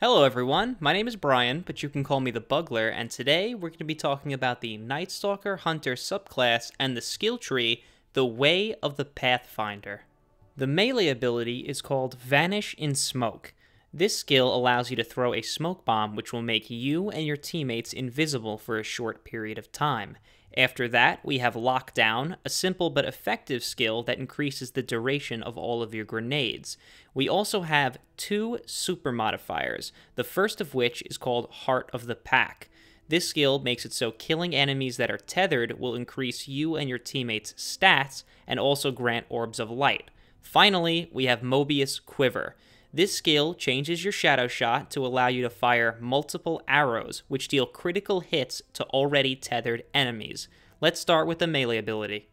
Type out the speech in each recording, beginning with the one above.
Hello everyone, my name is Brian, but you can call me the Bugler, and today we're going to be talking about the Night Stalker Hunter subclass and the skill tree, the Way of the Pathfinder. The melee ability is called Vanish in Smoke. This skill allows you to throw a smoke bomb which will make you and your teammates invisible for a short period of time. After that, we have Lockdown, a simple but effective skill that increases the duration of all of your grenades. We also have two super modifiers, the first of which is called Heart of the Pack. This skill makes it so killing enemies that are tethered will increase you and your teammates' stats and also grant orbs of light. Finally, we have Moebius Quiver. This skill changes your shadow shot to allow you to fire multiple arrows, which deal critical hits to already tethered enemies. Let's start with the melee ability.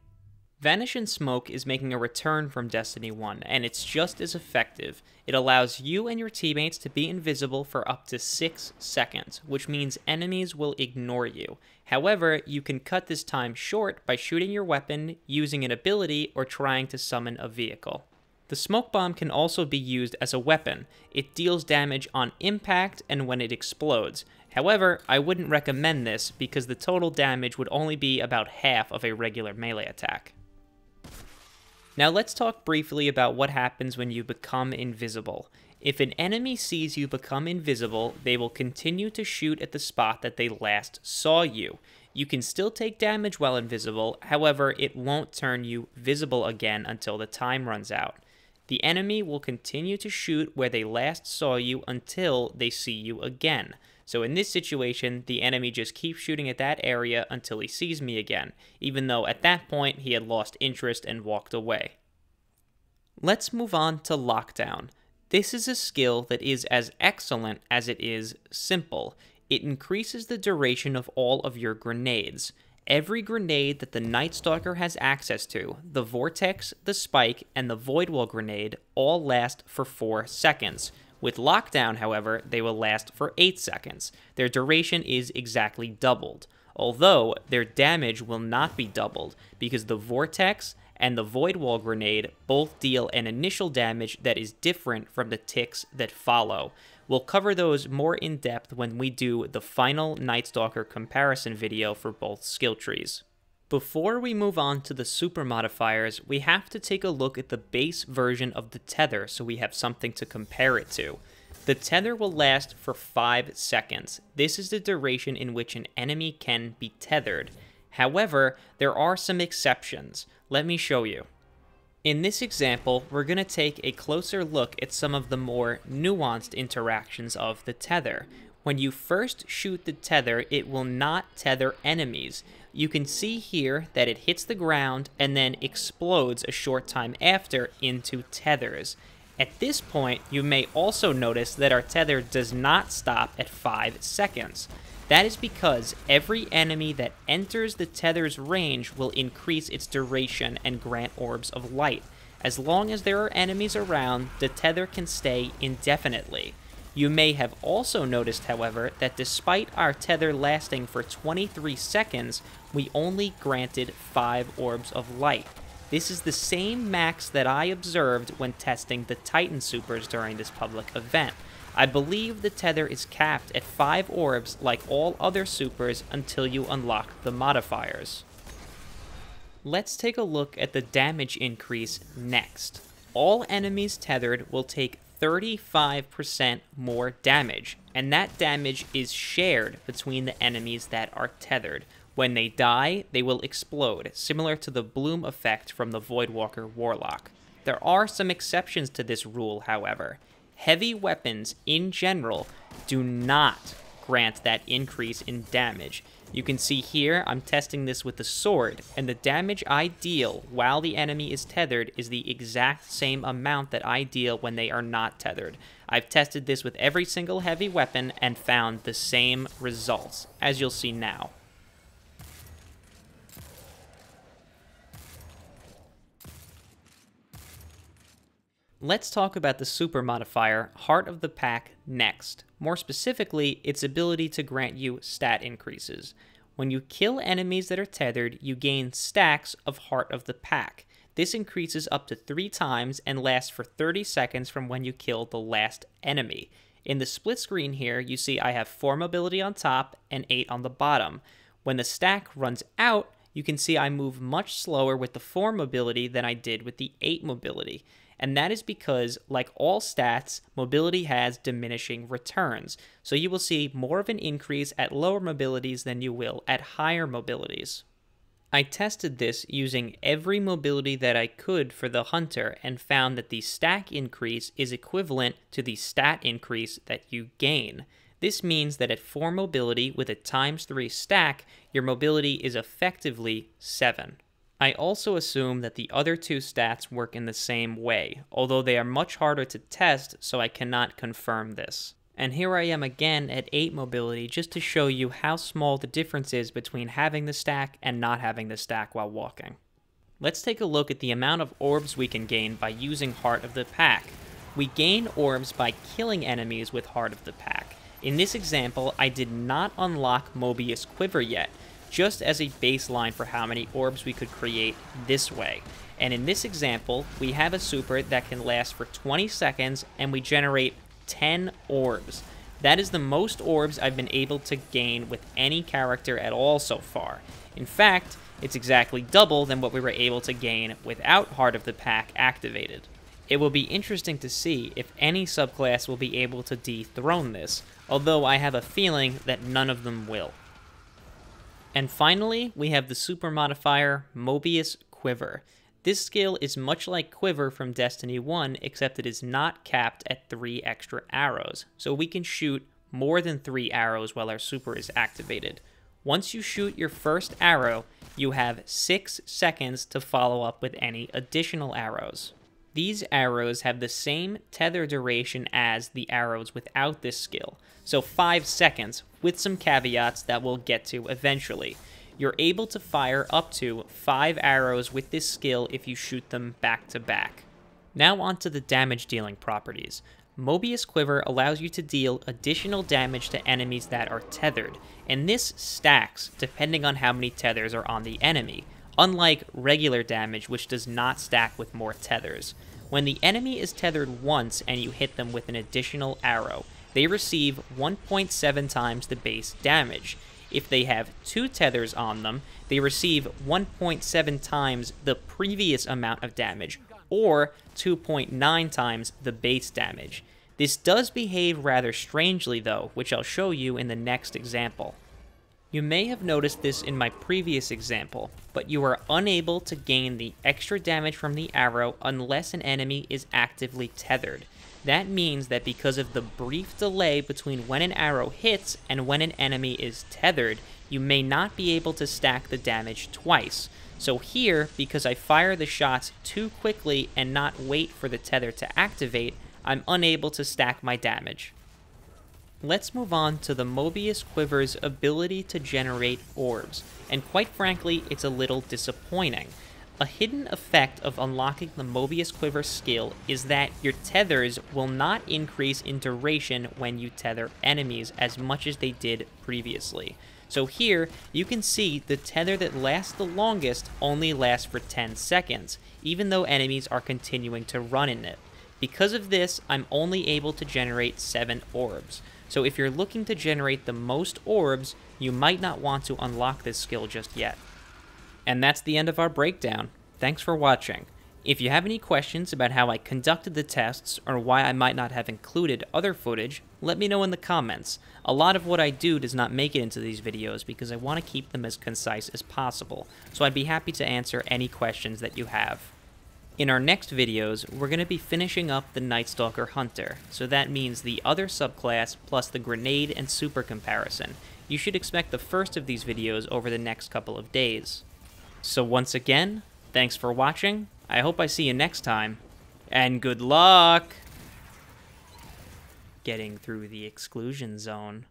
Vanish in Smoke is making a return from Destiny 1, and it's just as effective. It allows you and your teammates to be invisible for up to 6 seconds, which means enemies will ignore you. However, you can cut this time short by shooting your weapon, using an ability, or trying to summon a vehicle. The smoke bomb can also be used as a weapon. It deals damage on impact and when it explodes. However, I wouldn't recommend this because the total damage would only be about half of a regular melee attack. Now let's talk briefly about what happens when you become invisible. If an enemy sees you become invisible, they will continue to shoot at the spot that they last saw you. You can still take damage while invisible, however, it won't turn you visible again until the time runs out. The enemy will continue to shoot where they last saw you until they see you again. So in this situation, the enemy just keeps shooting at that area until he sees me again, even though at that point he had lost interest and walked away. Let's move on to Lockdown. This is a skill that is as excellent as it is simple. It increases the duration of all of your grenades. Every grenade that the Night Stalker has access to, the Vortex, the Spike, and the Void Wall grenade, all last for 4 seconds. With Lockdown, however, they will last for 8 seconds. Their duration is exactly doubled, although their damage will not be doubled, because the Vortex and the Void Wall grenade both deal an initial damage that is different from the ticks that follow. We'll cover those more in depth when we do the final Night Stalker comparison video for both skill trees. Before we move on to the super modifiers, we have to take a look at the base version of the tether so we have something to compare it to. The tether will last for 5 seconds. This is the duration in which an enemy can be tethered. However, there are some exceptions. Let me show you. In this example, we're going to take a closer look at some of the more nuanced interactions of the tether. When you first shoot the tether, it will not tether enemies. You can see here that it hits the ground and then explodes a short time after into tethers. At this point, you may also notice that our tether does not stop at 5 seconds. That is because every enemy that enters the tether's range will increase its duration and grant orbs of light. As long as there are enemies around, the tether can stay indefinitely. You may have also noticed, however, that despite our tether lasting for 23 seconds, we only granted 5 orbs of light. This is the same max that I observed when testing the Titan Supers during this public event. I believe the tether is capped at 5 orbs like all other supers until you unlock the modifiers. Let's take a look at the damage increase next. All enemies tethered will take 35% more damage, and that damage is shared between the enemies that are tethered. When they die, they will explode, similar to the bloom effect from the Voidwalker Warlock. There are some exceptions to this rule, however heavy weapons in general do not grant that increase in damage. You can see here, I'm testing this with the sword, and the damage I deal while the enemy is tethered is the exact same amount that I deal when they are not tethered. I've tested this with every single heavy weapon and found the same results, as you'll see now. Let's talk about the super modifier, Heart of the Pack, next. More specifically, its ability to grant you stat increases. When you kill enemies that are tethered, you gain stacks of Heart of the Pack. This increases up to 3 times and lasts for 30 seconds from when you kill the last enemy. In the split screen here, you see I have 4 mobility on top and 8 on the bottom. When the stack runs out, you can see I move much slower with the 4 mobility than I did with the 8 mobility. And that is because, like all stats, mobility has diminishing returns. So you will see more of an increase at lower mobilities than you will at higher mobilities. I tested this using every mobility that I could for the hunter and found that the stack increase is equivalent to the stat increase that you gain. This means that at 4 mobility with a times 3 stack, your mobility is effectively 7. I also assume that the other two stats work in the same way, although they are much harder to test, so I cannot confirm this. And here I am again at 8 mobility just to show you how small the difference is between having the stack and not having the stack while walking. Let's take a look at the amount of orbs we can gain by using Heart of the Pack. We gain orbs by killing enemies with Heart of the Pack. In this example, I did not unlock Moebius Quiver yet, just as a baseline for how many orbs we could create this way. And in this example, we have a super that can last for 20 seconds and we generate 10 orbs. That is the most orbs I've been able to gain with any character at all so far. In fact, it's exactly double than what we were able to gain without Heart of the Pack activated. It will be interesting to see if any subclass will be able to dethrone this, although I have a feeling that none of them will. And finally, we have the super modifier Moebius Quiver. This skill is much like Quiver from Destiny 1, except it is not capped at 3 extra arrows, so we can shoot more than 3 arrows while our super is activated. Once you shoot your first arrow, you have 6 seconds to follow up with any additional arrows. These arrows have the same tether duration as the arrows without this skill, so 5 seconds, with some caveats that we'll get to eventually. You're able to fire up to 5 arrows with this skill if you shoot them back to back. Now onto the damage dealing properties. Moebius Quiver allows you to deal additional damage to enemies that are tethered, and this stacks depending on how many tethers are on the enemy, unlike regular damage which does not stack with more tethers. When the enemy is tethered once and you hit them with an additional arrow, they receive 1.7 times the base damage, if they have two tethers on them, they receive 1.7 times the previous amount of damage, or 2.9 times the base damage. This does behave rather strangely though, which I'll show you in the next example. You may have noticed this in my previous example, but you are unable to gain the extra damage from the arrow unless an enemy is actively tethered. That means that because of the brief delay between when an arrow hits and when an enemy is tethered, you may not be able to stack the damage twice. So here, because I fire the shots too quickly and not wait for the tether to activate, I'm unable to stack my damage. Let's move on to the Moebius Quiver's ability to generate orbs, and quite frankly, it's a little disappointing. A hidden effect of unlocking the Moebius Quiver skill is that your tethers will not increase in duration when you tether enemies as much as they did previously. So here, you can see the tether that lasts the longest only lasts for 10 seconds, even though enemies are continuing to run in it. Because of this, I'm only able to generate 7 orbs. So if you're looking to generate the most orbs, you might not want to unlock this skill just yet. And that's the end of our breakdown. Thanks for watching. If you have any questions about how I conducted the tests or why I might not have included other footage, let me know in the comments. A lot of what I do does not make it into these videos because I want to keep them as concise as possible, so I'd be happy to answer any questions that you have. In our next videos, we're going to be finishing up the Night Stalker Hunter, so that means the other subclass plus the grenade and super comparison. You should expect the first of these videos over the next couple of days. So once again, thanks for watching. I hope I see you next time. And good luck getting through the exclusion zone.